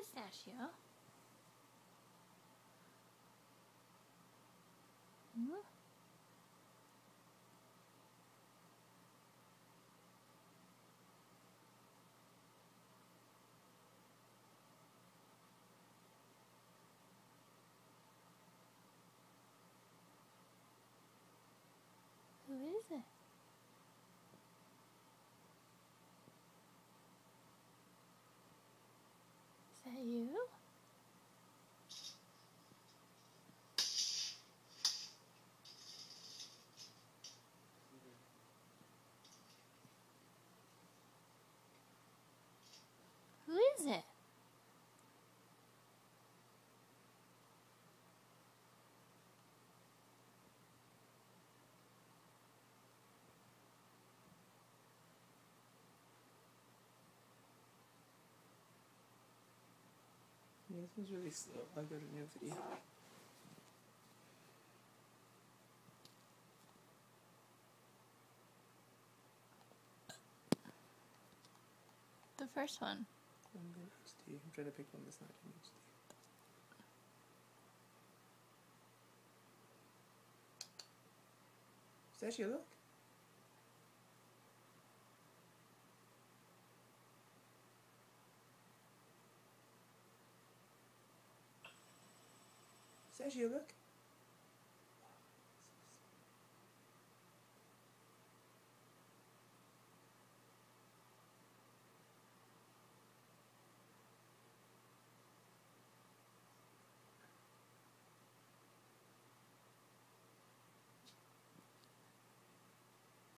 pistachio? Hmm? Who is it? Is that you? This one's really slow. I'll go to new video. The first one. I'm. I'm trying to pick one that's not in HD. Pistachio, look. Sergio, look.